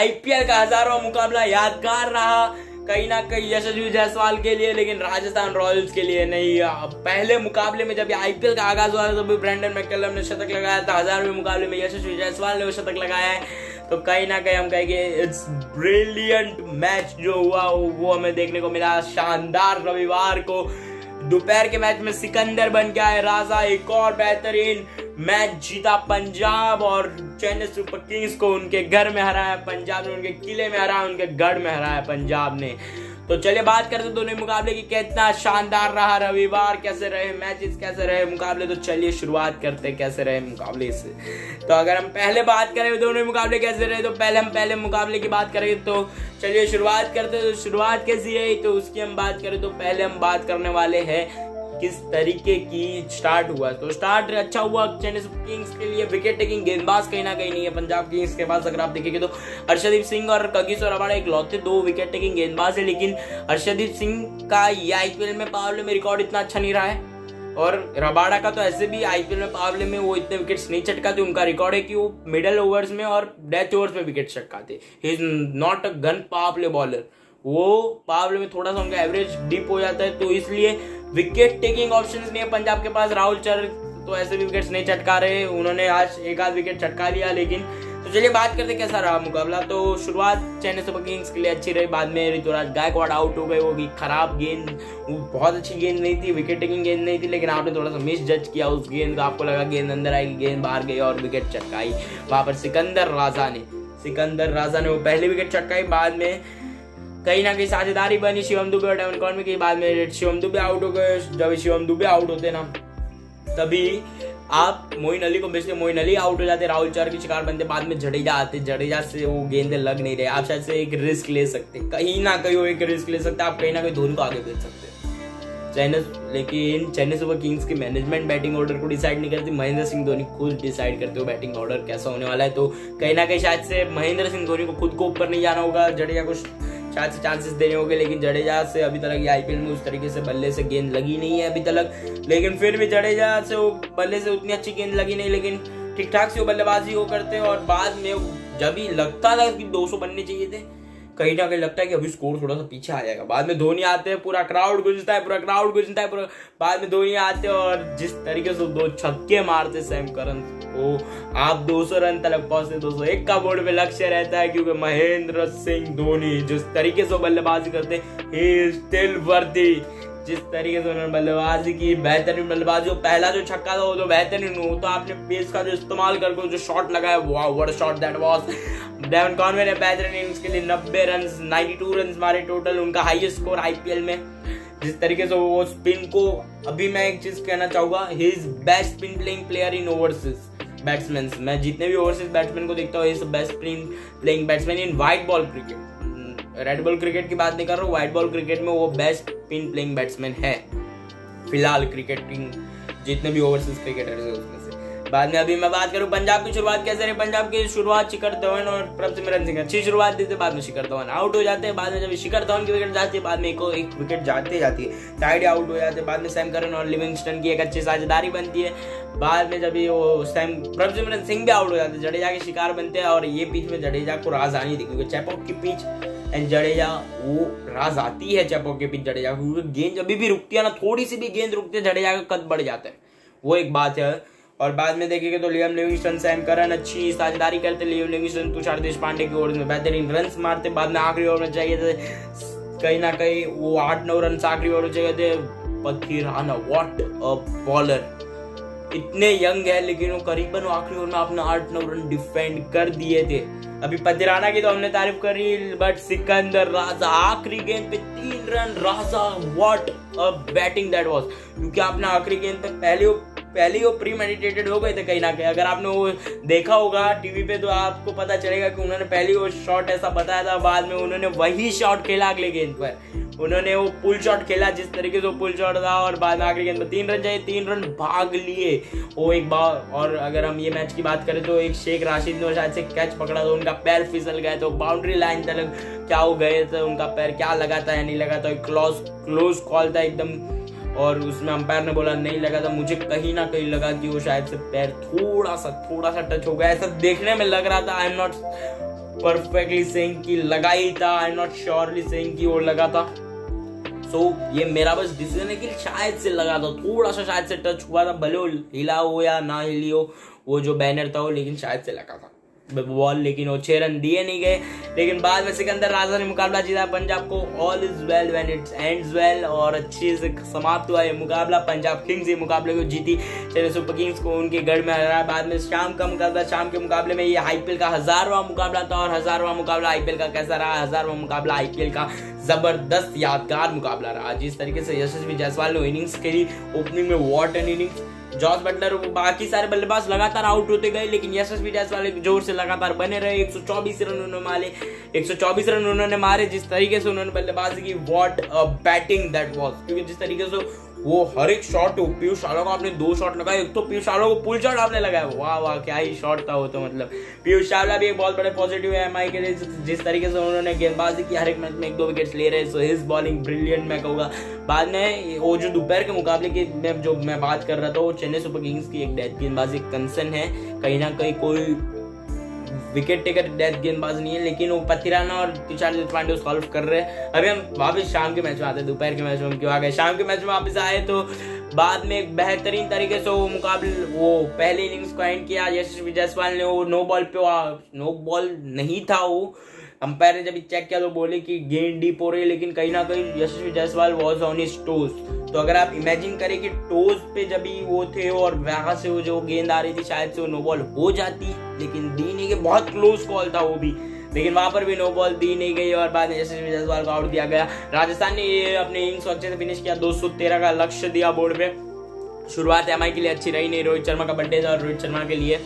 IPL का हज़ारों मुकाबला यादगार रहा। कहीं ना कहीं यशस्वी जायसवाल के लिए, लेकिन राजस्थान रॉयल्स के लिए नहीं। पहले मुकाबले में जब आईपीएल का आगाज़ हुआ तब ब्रैंडन मैकलम ने शतक लगाया था। हजारवें मुकाबले में यशस्वी जायसवाल ने शतक लगाया है। तो कहीं ना कहीं हम कहेंगे इट्स ब्रिलियंट मैच जो हुआ, वो हमें देखने को मिला शानदार रविवार को। दोपहर के मैच में सिकंदर बन के आए राजा, एक और बेहतरीन मैच जीता पंजाब और चेन्नई सुपर किंग्स को उनके घर में हराया, पंजाब ने उनके किले में हराया, उनके गढ़ में हराया, पंजाब ने। तो चलिए बात करते दोनों मुकाबले की, कितना शानदार रहा रविवार, कैसे रहे मैचेस कैसे रहे मुकाबले? तो चलिए शुरुआत करते कैसे रहे मुकाबले से। तो अगर हम पहले बात करें दोनों मुकाबले कैसे रहे तो पहले हम पहले मुकाबले की बात करेंगे तो चलिए शुरुआत करते तो शुरुआत कैसी रही? तो उसकी हम बात करें तो पहले हम बात करने वाले हैं किस तरीके की स्टार्ट हुआ तो स्टार्ट अच्छा हुआ चेन्नई सुपर किंग्स के लिए विकेट टेकिंग गेंदबाज कहीं ना कहीं नहीं है पंजाब किंग्स के पास, अगर आप देखेंगे तो। हर्षदीप सिंह और कगिसो रबाड़ा एक लौते दो विकेट टेकिंग गेंदबाज है, लेकिन हर्षदीप सिंह का ये आईपीएल में पावले में रिकॉर्ड इतना अच्छा नहीं रहा है। और रबाड़ा का तो ऐसे भी आईपीएल में पावले में वो इतने विकेट्स नहीं चटकाते, उनका रिकॉर्ड है कि वो मिडल ओवर्स में और डेथ ओवर्स में wicket चटकाते। He is not a gun powerplay bowler वो पावले में थोड़ा सा उनका एवरेज डीप हो जाता है तो इसलिए विकेट टेकिंग ऑप्शन नहीं है। पंजाब के पास राहुल चर तो ऐसे भी विकेट नहीं चटका रहे उन्होंने आज एक आध विकेट चटका लिया, लेकिन तो चलिए बात करते कैसा रहा मुकाबला। तो शुरुआत चेन्नई सुपर किंग्स के लिए अच्छी रही। बाद में ऋतुराज गायकवाड़ आउट हो गए। वो भी खराब गेंद, वो बहुत अच्छी गेंद नहीं थी। विकेट टेकिंग गेंद नहीं थी, लेकिन आपने थोड़ा सा मिस जज किया उस गेंद का। आपको लगा गेंद अंदर आएगी गेंद बाहर गई और विकेट चटकाई। वहाँ पर सिकंदर राजा ने, सिकंदर राजा ने वो पहली विकेट चटकाई। बाद में कहीं ना कहीं साझेदारी बनी, शिवम दुबे और डेवन कॉर्मी के। बाद में शिवम दुबे आउट हो गए। जब शिवम दुबे आउट होते ना, तभी आप मोइन अली को बेचते, मोइन अली आउट हो जाते, राहुल चार की शिकार बनते, बाद में जडेजा आते। जडेजा से वो गेंदे लग नहीं रहे। आप शायद से एक रिस्क ले सकते कहीं ना कहीं वो एक रिस्क ले सकते आप कहीं ना कहीं धोनी को आगे भेज सकते चेन्नई लेकिन चेन्नई सुपर किंग्स की मैनेजमेंट बैटिंग ऑर्डर को डिसाइड नहीं करती। महेंद्र सिंह धोनी खुद डिसाइड करते हो बैटिंग ऑर्डर कैसा होने वाला है। तो कहीं ना कहीं शायद से महेंद्र सिंह धोनी को खुद को ऊपर नहीं जाना होगा। जडेजा को शायद से चांसेस देने होंगे, लेकिन जडेजा से अभी तक ये आईपीएल में उस तरीके से बल्ले से गेंद लगी नहीं है अभी तक। लेकिन फिर भी जडेजा से वो बल्ले से उतनी अच्छी गेंद लगी नहीं, लेकिन ठीक ठाक से वो बल्लेबाजी वो करते हैं, और बाद में जब ही लगता था कि 200 बनने चाहिए थे, कहीं ना कहीं लगता है कि अभी स्कोर थोड़ा सा पीछे आ जाएगा। बाद में धोनी आते हैं, पूरा क्राउड गुंजता है, पूरा क्राउड गुंजता है, पूरा बाद में धोनी आते हैं, और जिस तरीके से दो छक्के मारते सैम करन। को आप 200 रन तक पहुँचते 201 का बोर्ड पे लक्ष्य रहता है, क्योंकि महेंद्र सिंह धोनी जिस तरीके से बल्लेबाजी करते ही वर्दी जिस तरीके से उन्होंने बल्लेबाजी की, बेहतरीन बल्लेबाजी पहला जो छक्का था वो तो बेहतरीन हो तो आपने पेस का जो इस्तेमाल करके जो शॉट लगाया, वाह what shot that was Devon Conway ने बेहतरीन इनिंग्स के लिए 90 रन 92 रन मारे टोटल उनका हाईएस्ट स्कोर आईपीएल में। जिस तरीके से वो स्पिन को, अभी मैं एक चीज़ कहना चाहूँगा he is best spin playing player in overseas batsman मैं जितने भी ओवरसीज बैट्समैन को देखता हूँ best spin playing batsman in white ball cricket red ball cricket की बात नहीं कर रहा हूँ व्हाइट बॉल क्रिकेट में वो बेस्ट पिन प्लेइंग बैट्समैन है. फ़िलहाल क्रिकेटिंग जितने भी ओवरसीज क्रिकेटर्स है उसमें. बाद में अभी मैं बात करूँ पंजाब की शुरुआत कैसे रही? पंजाब की शुरुआत शिखर धवन और प्रभसिमरन सिंह अच्छी शुरुआत दी थी बाद में शिखर धवन आउट हो जाते हैं। बाद में जब शिखर धवन की विकेट जाती है बाद में एक, एक विकेट जाते जाती है। साइड आउट हो जाते हैं। बाद में सैम करन और लिविंगस्टन की एक अच्छी साझेदारी बनती है। बाद में जब वो सैम प्रभसिमरन सिंह भी आउट हो जाते हैं। जडेजा के शिकार बनते हैं और ये पिच में जडेजा को राज आनी थी क्योंकि चैपॉक की पिच एंड जडेजा वो राज आती है चैपॉक के पिच जडेजा क्योंकि गेंद जब भी रुकती है ना थोड़ी सी भी गेंद रुकती है जडेजा का कद बढ़ जाता है। वो एक बात है। और बाद में देखेंगे तो लियम लिविंगस्टन, सैम करन अच्छी साझेदारी करते, लियम लिविंगस्टन, तुषार देश पांडे की ओर में बेहतरीन रन मारते, बाद में आखिरी ओवर में चाहिए थे कहीं ना कहीं वो आठ नौ रन आखिरी ओवर में चाहिए थे Pathirana what a bowler इतने यंग है, लेकिन वो करीबन आखिरी ओवर में अपने आठ नौ रन डिफेंड कर दिए थे। अभी पतिराना की तो हमने तारीफ़ करी बट सिकंदर राजा, आखिरी गेंद पे तीन run Raja what a batting that was क्योंकि आपने आखिरी गेंद पे पहले पहले ही वो प्री मेडिटेटेड हो गए थे कहीं ना कहीं। अगर आपने वो देखा होगा टीवी पे तो आपको पता चलेगा कि उन्होंने पहले वो शॉट ऐसा बताया था, बाद में उन्होंने वही शॉट खेला अगले गेंद पर। उन्होंने वो पुल शॉट खेला, जिस तरीके से वो पुल शॉट था, और बाद में आखिरी गेंद में तीन रन चाहिए तीन रन भाग लिए। वो एक बार और अगर हम ये मैच की बात करें तो एक शेख राशिद ने शायद से कैच पकड़ा तो उनका पैर फिसल गया तो बाउंड्री लाइन तक क्या हो गए थे, उनका पैर क्या लगा था या नहीं लगा था क्लोज क्लोज कॉल था, एकदम और उसमें अंपायर ने बोला नहीं लगा था मुझे कहीं ना कहीं लगा कि वो शायद से पैर थोड़ा सा थोड़ा सा टच हो गया। ऐसा देखने में लग रहा था I am not perfectly saying कि लगा ही था I am not surely saying कि वो लगा था। सो so, ये मेरा बस डिसीज़न है कि शायद से लगा था थोड़ा सा शायद से टच हुआ था भले हो हिला हो या ना हिली हो वो जो बैनर था वो लेकिन शायद से लगा था। बॉल, लेकिन वो छह रन दिए नहीं गए। लेकिन बाद में सिकंदर राजा ने मुकाबला जीता। पंजाब को all is well when it's ends well और अच्छे से समाप्त हुआ ये मुकाबला। पंजाब किंग्स ये मुकाबले को जीती। चेन्नई सुपर किंग्स को उनके गढ़ में हराया। बाद में शाम का मुकाबला, शाम के मुकाबले में ये आईपीएल का हजारवा मुकाबला था, और हजारवा मुकाबला आईपीएल का कैसा रहा? हजारवा मुकाबला आईपीएल का ज़बरदस्त यादगार मुकाबला रहा। जिस तरीके से यशस्वी जायसवाल ने इनिंग्स खेली ओपनिंग में what an innings Jos Buttler बाकी सारे बल्लेबाज लगातार आउट होते गए, लेकिन यशस्वी वाले ज़ोर से लगातार बने रहे। 124 रन उन्होंने मारे 124 रन उन्होंने मारे, जिस तरीके से उन्होंने बल्लेबाजी की वॉट बैटिंग दैट वॉज़ क्योंकि जिस तरीके से वो हर एक शॉट पीयूष चावला को आपने दो शॉट लगाए, एक तो पीयूष चावला को पुल शॉट आपने लगाया। वाह वाह, क्या ही शॉट था वो तो मतलब। पीयूष चावला भी एक बहुत बड़े पॉजिटिव है एमआई के लिए, जिस तरीके से उन्होंने गेंदबाजी की, हर एक मैच में एक दो विकेट्स ले रहे हैं। सो हिज बॉलिंग ब्रिलियंट मैं कहूँगा। बाद में वो जो दोपहर के मुकाबले की जो मैं बात कर रहा था, वो चेन्नई सुपर किंग्स की एक डेथ गेंदबाजी कंसर्न है। कहीं ना कहीं कोई विकेट टेकर डेथ गेंदबाज नहीं है, लेकिन वो पथिराना और तुषार पांडे सॉल्व कर रहे हैं। अभी हम वापस शाम के मैच में आते दोपहर के मैच में हम क्यों आ गए? शाम के मैच में वापस आए तो बाद में एक बेहतरीन तरीके से वो मुकाबले, वो पहले इनिंग्स को एंड किया। यशस्वी जायसवाल ने वो नो बॉल पे नो बॉल नहीं था वो। अंपायर ने जब चेक किया तो बोले कि गेंद डीप हो रही है, लेकिन कहीं ना कहीं Yashasvi Jaiswal was on his toes तो अगर आप इमेजिन करें कि टोज पे जब भी वो थे और वहाँ से वो जो गेंद आ रही थी, शायद से वो नो बॉल हो जाती, लेकिन दी नहीं गई बहुत क्लोज कॉल था वो भी. लेकिन वहाँ पर भी नो बॉल दी नहीं गई और बाद में यशस्वी जायसवाल को आउट दिया गया. राजस्थान ने ये अपने इनिंग्स अच्छे से फिनिश किया, दो सौ तेरह का लक्ष्य दिया बोर्ड पे. शुरुआत एमआई के लिए अच्छी रही नहीं, रोहित शर्मा का था और रोहित शर्मा के लिए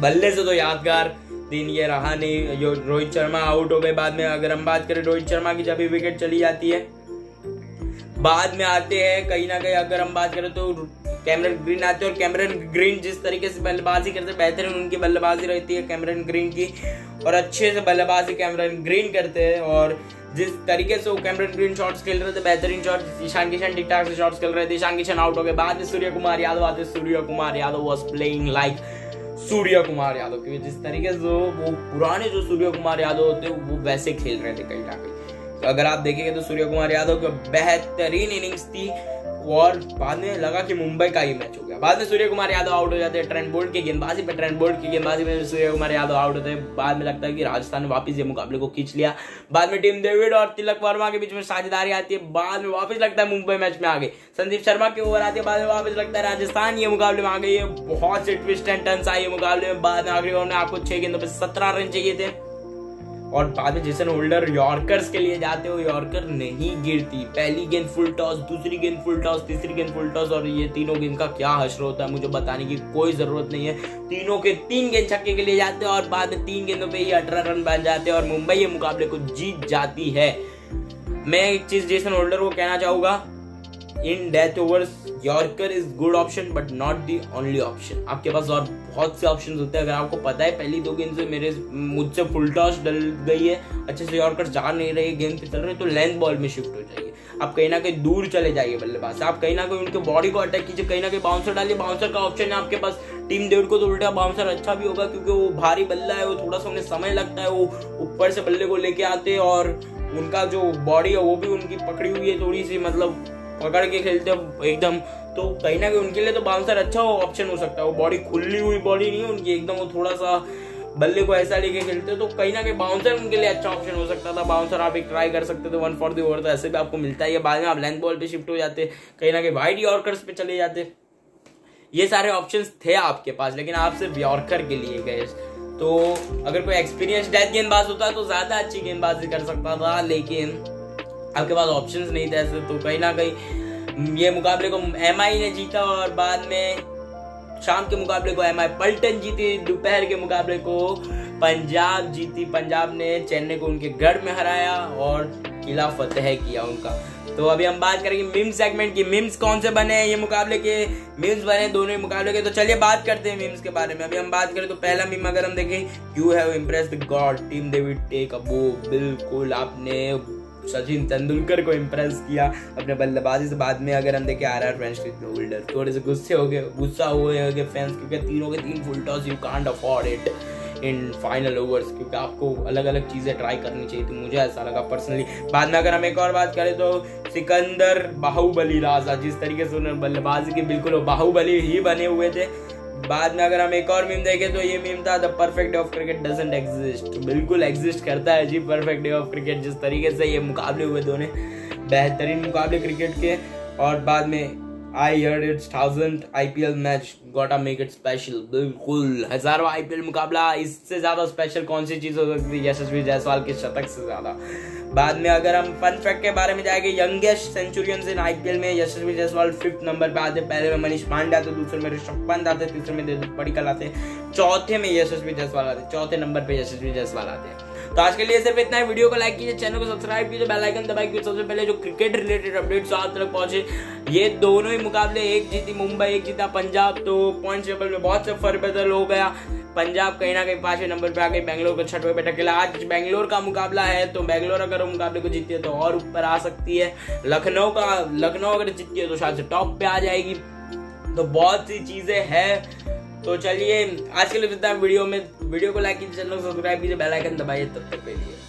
बल्ले से तो यादगार दिन ये रहा नहीं। जो रोहित शर्मा आउट हो गए, बाद में अगर हम बात करें रोहित शर्मा की, जब भी विकेट चली जाती है, बाद में आते हैं, कहीं ना कहीं अगर हम बात करें तो कैमरन ग्रीन आते हैं और कैमरन ग्रीन जिस तरीके से बल्लेबाजी करते हैं बेहतरीन उनकी बल्लेबाजी रहती है कैमरन ग्रीन की, और अच्छे से बल्लेबाजी कैमरन ग्रीन करते हैं, और जिस तरीके से वो कैमरन ग्रीन शॉट्स खेल रहे थे, बेहतरीन शॉट ईशान किशन ठीक से शॉट्स खेल रहे थे, ईशान किशन आउट हो गए, बाद में सूर्य कुमार यादव आते Surya Kumar Yadav was playing like Surya Kumar Yadav, क्योंकि जिस तरीके से वो पुराने जो सूर्य कुमार यादव होते हैं, वो वैसे खेल रहे थे कहीं ना कहीं। तो अगर आप देखेंगे तो सूर्य कुमार यादव की बेहतरीन इनिंग्स थी और बाद में लगा कि मुंबई का ही मैच हो गया। बाद में सूर्य कुमार यादव आउट हो जाते हैं ट्रेंड बोर्ड की गेंदबाजी पे ट्रेंड बोर्ड की गेंदबाजी में सूर्य कुमार यादव आउट होते हैं। बाद में लगता है कि राजस्थान ने वापस ये मुकाबले को खींच लिया। बाद में टीम डेविड और तिलक वर्मा के बीच में साझेदारी आती है। बाद में वापस लगता है मुंबई मैच में आ गए। संदीप शर्मा की ओवर आती है, बाद में वापस लगता है राजस्थान ये मुकाबले में आ गई है। बहुत से ट्विस्ट एंड टर्न्स आई है मुकाबले में। बाद में आखिरी ओवर में आपको छह गेंदों पर सत्रह रन चाहिए थे। और बाद में जेसन होल्डर यॉर्कर्स के लिए जाते हो यॉर्कर नहीं गिरती। पहली गेंद फुल टॉस दूसरी गेंद फुल टॉस तीसरी गेंद फुल टॉस और ये तीनों गेंद का क्या हश्र होता है, मुझे बताने की कोई ज़रूरत नहीं है। तीनों के तीन गेंद छक्के के लिए जाते हैं और बाद में तीन गेंदों पर ही अठारह रन बन जाते हैं और मुंबई ये मुकाबले को जीत जाती है। मैं एक चीज़ जेसन होल्डर को कहना चाहूँगा in death overs yorker is good option but not the only option आपके पास और बहुत से ऑप्शन होते हैं। अगर आपको पता है, पहली दो गेंद से मेरे मुझसे फुल टॉस डल गई है, अच्छे से यॉर्कर जा नहीं रहे गेंद पे चल रहे तो लेंथ बॉल में शिफ्ट हो जाइए। आप कहीं ना कहीं दूर चले जाइए बल्लेबाज से। आप कहीं ना कहीं उनके बॉडी को अटैक कीजिए, कहीं ना कहीं बाउंसर डालिए। बाउंसर का ऑप्शन है आपके पास टीम डेढ़ को तो उल्टा बाउंसर अच्छा भी होगा, क्योंकि वो भारी बल्ला है, वो थोड़ा सा उन्हें समय लगता है, वो ऊपर से बल्ले को लेके आते और उनका जो बॉडी है, वो भी उनकी पकड़ी हुई है, थोड़ी सी मतलब पकड़ के खेलते एकदम। तो कहीं ना कहीं उनके लिए तो बाउंसर अच्छा ऑप्शन हो सकता है। वो बॉडी खुली हुई बॉडी नहीं है, उनकी एकदम वो थोड़ा सा बल्ले को ऐसा लेके खेलते तो कहीं ना कहीं बाउंसर उनके लिए अच्छा ऑप्शन हो सकता था। बाउंसर आप एक ट्राई कर सकते थे वन फॉर दी ओवर तो ऐसे भी आपको मिलता है बाद में आप लेंथ बॉल पे शिफ्ट हो जाते, कहीं ना कहीं वाइड यॉर्कर्स पे चले जाते। ये सारे ऑप्शंस थे आपके पास, लेकिन आप सिर्फ़ यॉर्कर के लिए गए। तो अगर कोई एक्सपीरियंस डेथ गेंदबाज होता तो ज़्यादा अच्छी गेंदबाजी कर सकता था, लेकिन आपके पास ऑप्शन नहीं थे ऐसे तो कहीं ना कहीं ये मुकाबले को एमआई ने जीता और बाद में शाम के मुकाबले को MI पल्टन जीती, दोपहर के मुकाबले को पंजाब जीती। पंजाब ने चेन्नई को उनके गढ़ में हराया और किला फतेह किया उनका। तो अभी हम बात करेंगे मिम्स सेगमेंट की। मिम्स कौन से बने ये मुकाबले के? मिम्स बने दोनों ही मुकाबले के। तो चलिए बात करते हैं मिम्स के बारे में। अभी हम बात करें तो पहला मिम अगर हम देखें you have impress god team they will take a बिल्कुल आपने सचिन तेंदुलकर को इम्प्रेस किया, अपने बल्लेबाजी से बाद में अगर हम देखें आर आर फ्रेंच होल्डर थोड़े से गुस्से हो गए, गुस्सा हुए हो गए फैंस क्योंकि तीनों के तीन full toss you can't afford it in final overs क्योंकि आपको अलग अलग चीज़ें ट्राई करनी चाहिए तो मुझे ऐसा लगा पर्सनली बाद में अगर हम एक और बात करें तो सिकंदर बाहुबली राजा, जिस तरीके से उन्होंने बल्लेबाजी की, बिल्कुल बाहुबली ही बने हुए थे। बाद में अगर हम एक और मीम देखें तो ये मीम था the perfect day of cricket doesn't exist बिल्कुल एग्जिस्ट करता है जी परफेक्ट डे ऑफ़ क्रिकेट जिस तरीके से ये मुकाबले हुए दोनों, बेहतरीन मुकाबले क्रिकेट के। और बाद में I heard it's thousand I P L match gotta make it special बिल्कुल। हज़ारों आईपीएल मुकाबला, इससे ज़्यादा स्पेशल कौन सी चीज़ हो सकती है? यशस्वी जायसवाल के शतक से ज़्यादा। बाद में अगर हम फन फैक्ट के बारे में जाएँगे यंगेस्ट सेंचुरियन इन आईपीएल में यशस्वी जायसवाल फिफ्थ नंबर पे आते, पहले में मनीष पांडे आते, दूसरे में ऋषभ पंत आते, तीसरे में पडिकल आते, चौथे में यशस्वी जायसवाल आते, चौथे नंबर पे यशस्वी जायसवाल आते। हैं तो आज के लिए सिर्फ़ इतना ही। वीडियो को लाइक कीजिए चैनल को सब्सक्राइब कीजिए बेल आइकन दबाइए सबसे पहले जो क्रिकेट रिलेटेड अपडेट्स आप तक पहुँचे, ये दोनों ही मुकाबले एक जीती मुंबई, एक जीता पंजाब तो पॉइंट टेबल में बहुत से फ़र्क बदल हो गया पंजाब कहीं ना कहीं पाँचवें नंबर पे आ गई, बैंगलोर को छठवें पे टकेला। आज बैंगलोर का मुकाबला है तो बैंगलोर अगर मुकाबले को जीती है तो और ऊपर आ सकती है। लखनऊ का, लखनऊ अगर जीती है तो शायद से टॉप पे आ जाएगी। तो बहुत सी चीज़ें हैं। तो चलिए, आज के लिए वीडियो में, वीडियो को लाइक कीजिए, चैनल को सब्सक्राइब कीजिए बेल आइकन दबाइए, तब तक के लिए।